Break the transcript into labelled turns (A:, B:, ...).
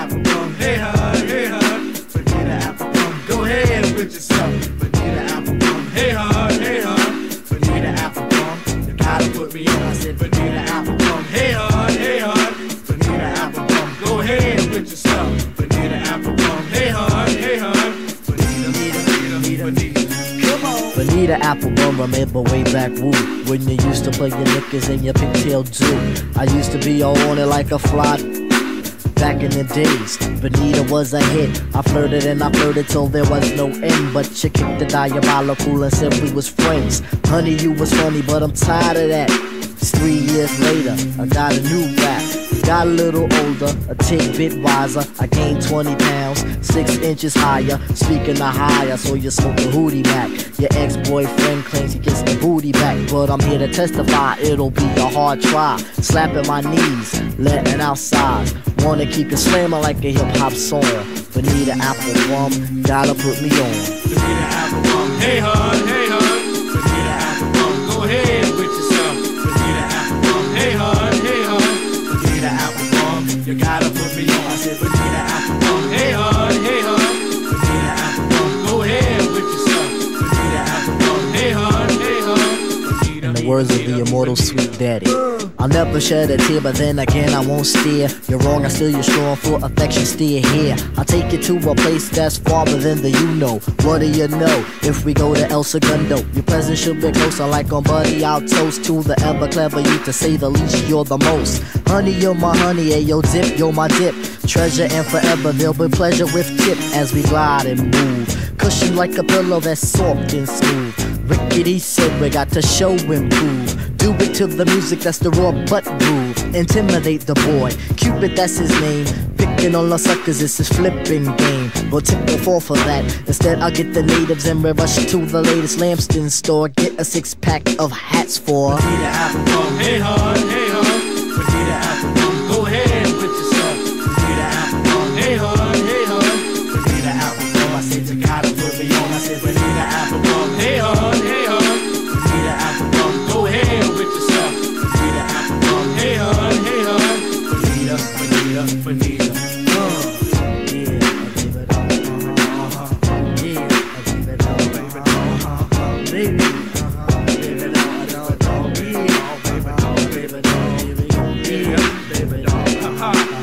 A: Applebum, hey hun, hey hun. Bonita Applebum, go ahead with yourself. Bonita Applebum, hey hun, hey hun. Bonita Applebum, you gotta put me on. I said Bonita Applebum, hey hun, hey hun. Bonita Applebum, go ahead with yourself. Bonita Applebum, hey hun, hey hun. Bonita, Bonita, Bonita,
B: Applebum, remember way back woo When you used to play your knickers and your pigtail too I used to be all on it like a fly Back in the days, Bonita was a hit. I flirted and I flirted till there was no end. But she kicked the diabolical and said we was friends. Honey, you was funny, but I'm tired of that. It's three years later, I got a new rap. Got a little older, a tick bit wiser. I gained 20 pounds, six inches higher. Speaking of higher, so you smoke a hootie back. Your ex boyfriend claims he gets the booty back. But I'm here to testify, it'll be a hard try. Slapping my knees, letting out sighs. Wanna keep it slamming like a hip hop song. Bonita Applebum, gotta put me on.
A: Bonita Applebum, hey hun, hey hun.
B: Words of the immortal sweet daddy. I'll never shed a tear, but then again I won't steer. You're wrong, I still you're strong for affection, still here. I'll take you to a place that's farther than the you know. What do you know? If we go to El Segundo, your presence should be closer, like on Buddy. I'll toast to the ever clever you, to say the least. You're the most. Honey, you're my honey, hey, yo, dip, you're my dip. Treasure and forever, there'll be pleasure with tip as we glide and move. Cushion like a pillow that's soft and smooth. Rickety said we got to show and prove. Do it to the music that's the raw butt groove. Intimidate the boy. Cupid, that's his name. Picking on the suckers, it's his flipping game. But tip will fall for that. Instead, I'll get the natives and we rush to the latest Lamston store. Get a six pack of hats for.
A: Bonita Applebum, hey hun, hey hun. Bonita Applebum, go ahead with yourself. We need an apple. Hey, hon, hey, hon. Need an apple. Go with need an apple. Hey, hon, hey, hon. Baby. ha.